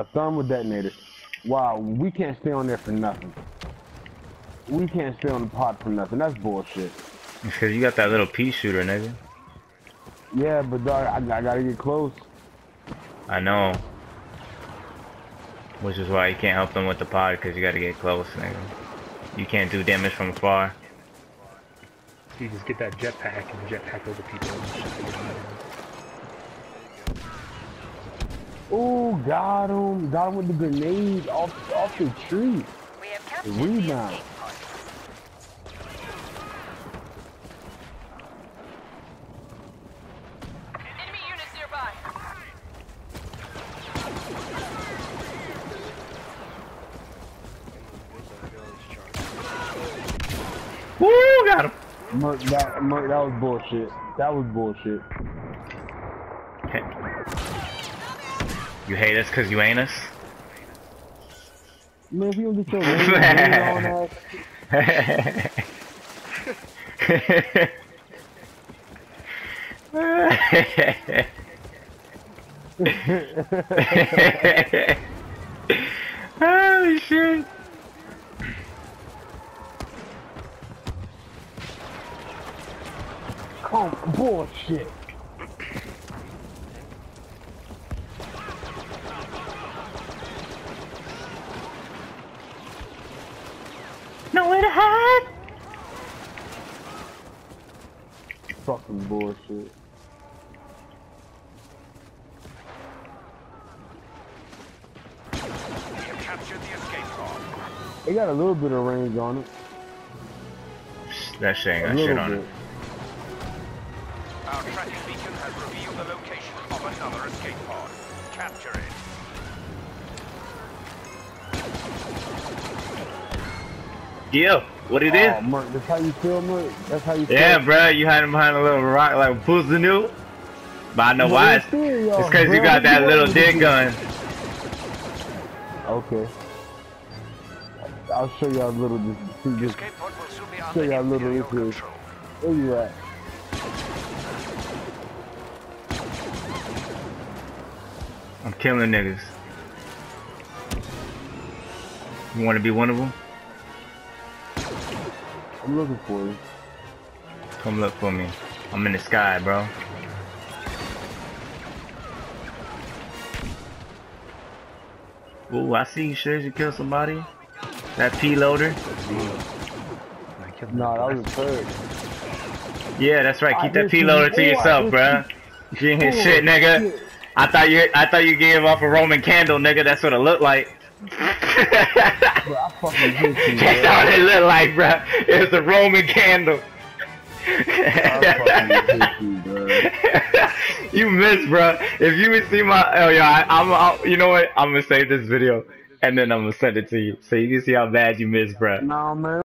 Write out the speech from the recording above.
A thermal detonator. Wow, we can't stay on there for nothing. We can't stay on the pod for nothing. That's bullshit. Because you got that little pea shooter, nigga. Yeah, but dog, I, I gotta get close. I know. Which is why you can't help them with the pod, because you gotta get close, nigga. You can't do damage from afar. You just get that jetpack and jetpack over people. And shit. Ooh, got him. Got him with the grenade off off the tree. We have captured Rebound. the escape pod. Enemy units nearby. Woo, got him. Merc, that, Merc, that was bullshit. That was bullshit. You hate us because you ain't us? Man, you don't get your on oh shit. come bullshit. Nowhere to hide. Fucking bullshit. We have captured the escape pod. It got a little bit of range on it. That shit ain't A got shit little on bit. it. Our tracking beacon has revealed the location of another escape pod. Capture it. Yeah, what it is? Oh, Merc, that's how you feel, Merc? That's how you feel? Yeah, bruh, you hiding behind a little rock like Puss the New. But I know Well, why. it's It's y'all, because you got that You little want dick gun. Okay. I'll show y'all a little, just, The just escape pod will show y'all a little Imperial this is. control. Where you at? I'm killing niggas. You want to be one of them? I'm looking for you. Come look for me. I'm in the sky, bro. Ooh, I see you. Sure, as you kill somebody. That P loader. I killed No, him. that was a third. Yeah, that's right. I Keep that did P see loader to yourself, did bruh. You ain't shit, nigga. I thought you, I thought you gave off a Roman candle, nigga. That's what it looked like. Bro, I fucking hit you, That's bro. all it looked like, bro. It was a Roman candle. I fucking hit you, bro. you missed, bro. If you would see my, oh yeah, I, I'm, i you know what? I'm gonna save this video and then I'm gonna send it to you so you can see how bad you missed, bro. Nah, man.